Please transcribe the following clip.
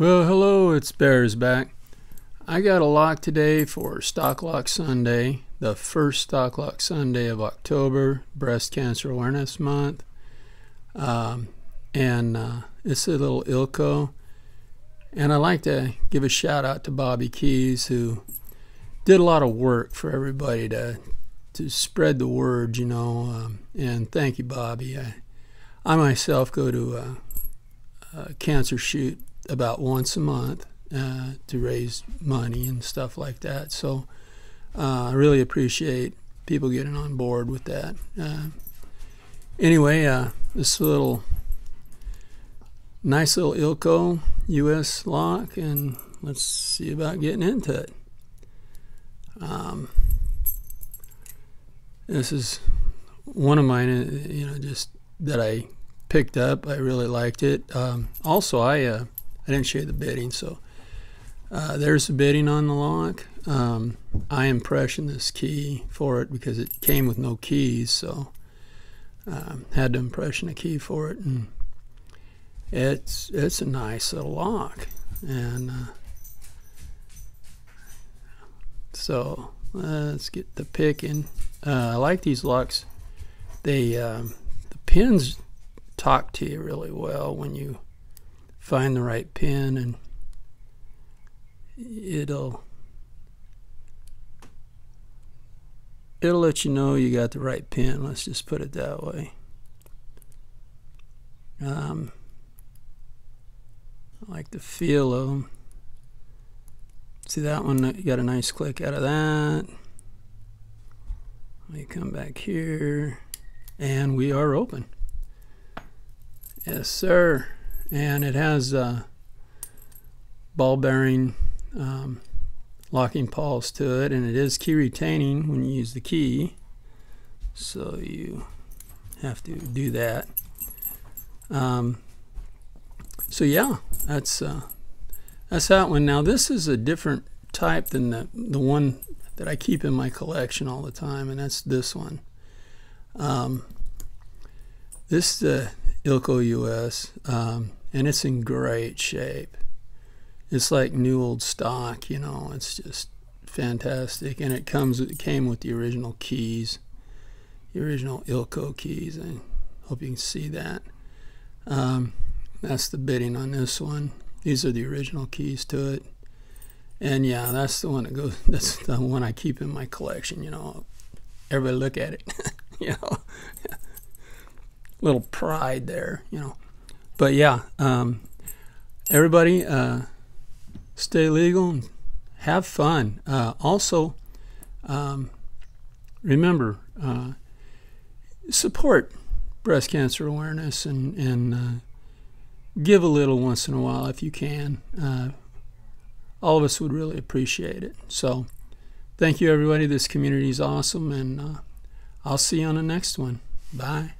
Well, hello, it's Bearsback. I got a lock today for Stock Lock Sunday, the first Stock Lock Sunday of October, Breast Cancer Awareness Month. Um, and uh, it's a little Ilco. And I'd like to give a shout out to Bobby Keys, who did a lot of work for everybody to to spread the word, you know. Um, and thank you, Bobby. I, I myself go to a, a cancer shoot about once a month uh, to raise money and stuff like that. So uh, I really appreciate people getting on board with that. Uh, anyway, uh, this little nice little Ilco US lock, and let's see about getting into it. Um, this is one of mine, uh, you know, just that I picked up. I really liked it. Um, also, I uh, I didn't show you the bidding. so uh, there's the bidding on the lock. Um, I impressioned this key for it because it came with no keys, so um, had to impression a key for it, and it's it's a nice little lock, and uh, so let's get the picking. Uh, I like these locks. They um, the pins talk to you really well when you find the right pin and it'll it'll let you know you got the right pin let's just put it that way. Um, I like the feel of them see that one? You got a nice click out of that. Let me come back here. And we are open. Yes sir and it has uh, ball bearing um, locking pawls to it and it is key retaining when you use the key. So you have to do that. Um, so yeah that's uh, that's that one. Now this is a different type than the, the one that I keep in my collection all the time and that's this one. Um, this is the Ilco US um, and it's in great shape. It's like new old stock, you know. It's just fantastic, and it comes it came with the original keys, the original Ilco keys. I hope you can see that. Um, that's the bidding on this one. These are the original keys to it, and yeah, that's the one that goes. That's the one I keep in my collection. You know, everybody look at it. you know, little pride there. You know but yeah, um, everybody uh, stay legal and have fun. Uh, also, um, remember, uh, support breast cancer awareness and, and uh, give a little once in a while if you can. Uh, all of us would really appreciate it. So, thank you, everybody. This community is awesome, and uh, I'll see you on the next one. Bye.